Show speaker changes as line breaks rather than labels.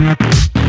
Música